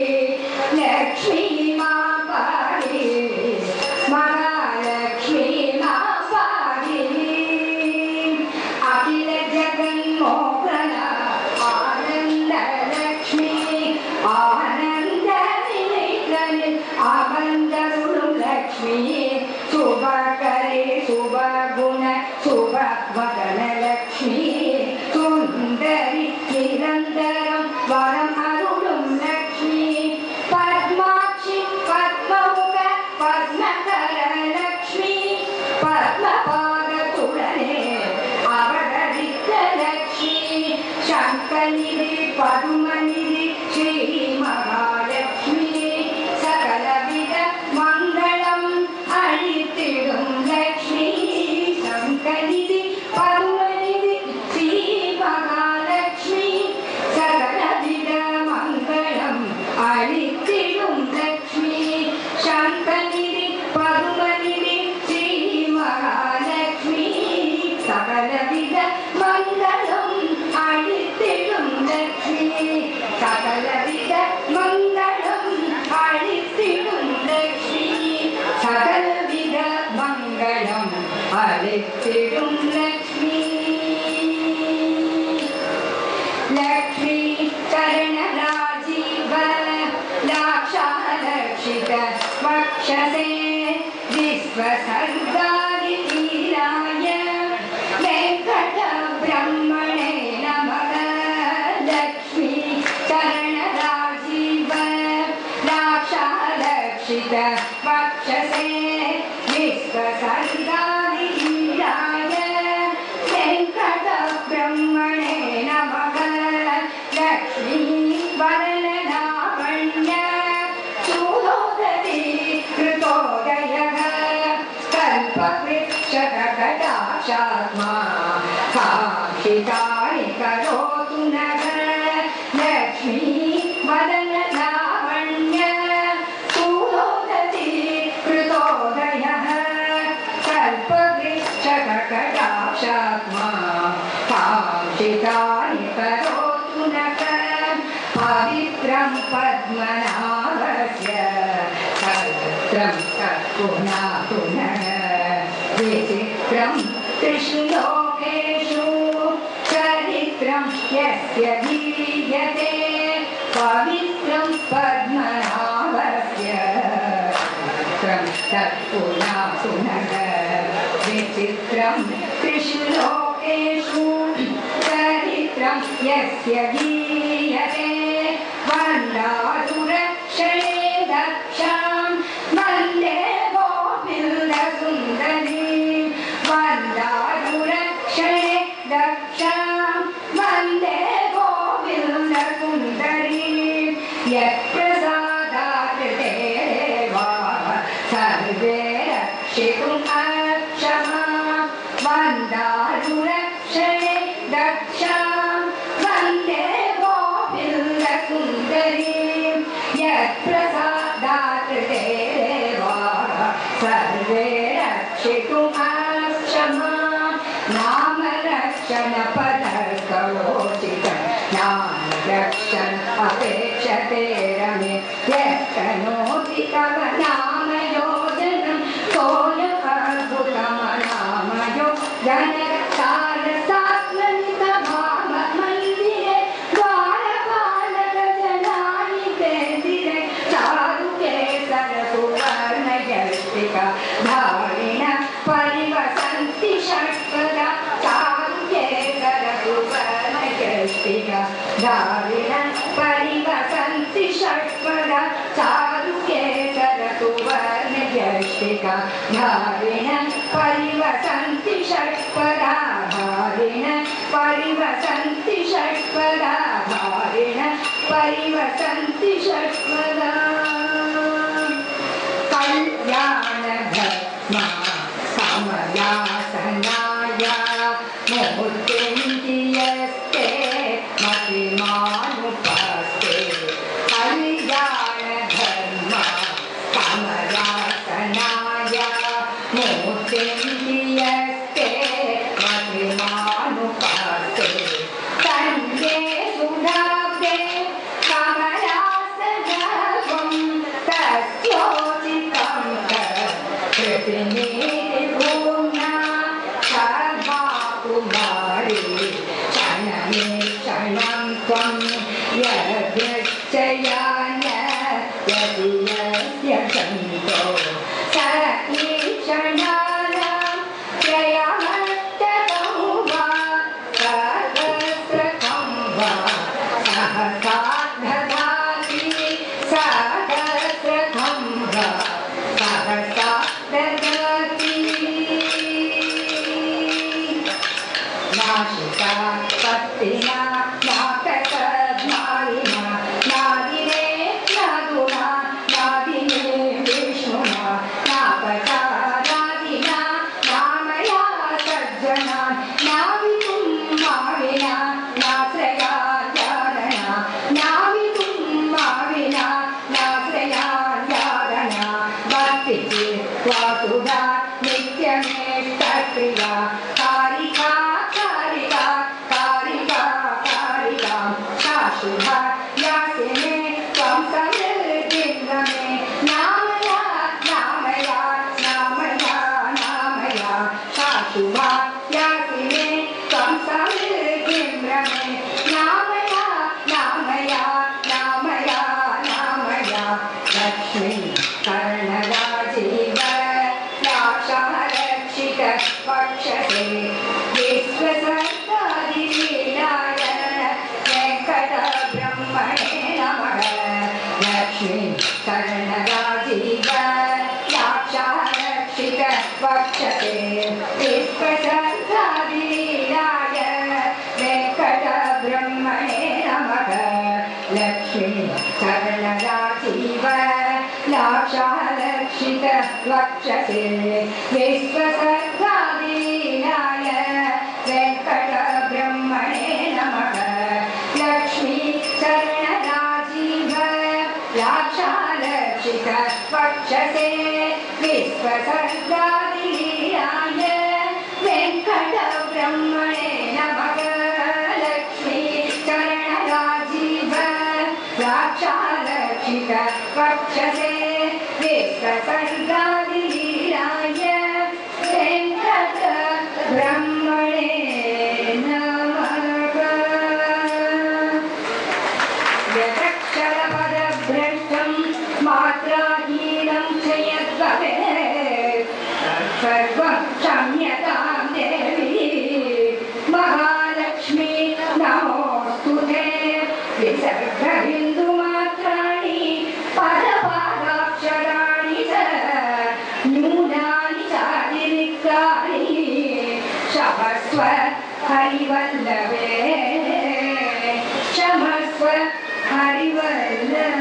लक्ष्मी मा पाहि महालक्ष्मी मा पाहि अखिल जगन्मोहन आनन्दलक्ष्मी आनन्दनिलयनिल आनन्दरुळु लक्ष्मी लक्ष्मी लक्ष्मी। करणराजीबल द्राक्षा दक्षितः पक्षसे कल्पवृक्षकटाक्षात्मा काक्षितानि करोतु नः लक्ष्मी वदनलावण्य शूलोदरी कृतोदयः कल्पवृक्षकटाक्षात्मा विचित्रं त्रिषु लोकेषु चरित्रं यस्य गीयते पवित्रं पद्मनाभस्य। पवित्रं तत्पुनः पुनः विचित्रं त्रिषु लोकेषु चरित्रं यस्य गीयते वन्दातुरक्षणे दक्षां वन्दे गोपिन्दसुन्दरी यत्प्रसादात् देवा सर्वे रक्षितुम् अक्षमा वन्दारुरक्षणे दक्षां que Ana Paula परिवसन्ति षट्पदा चारुकेसरसुवर्णयष्टिका धारिण परिवसन्ति षट्पदा धारिण परिवसन्ति षट्पदा धारिण परिवसन्ति षट्पदा Namah. Yeah, yeah, yeah. Lakshmi कर्णराजीव राक्षारक्षित पक्षसे विश्वसर्गादिशीलायन वेङ्कटब्रह्मणे नमः लक्ष्मी कर्णराजीव राक्षारक्षित पक्ष साक्षालक्षित वक्षसे विश्वसर्गादीनाय वेङ्कटब्रह्मणे नमः। लक्ष्मी शरणराजीव लाक्षालक्षित वक्षसे विश्वसर्गा भवस्व हरिवल्लवे क्षमस्व हरिवल्लवे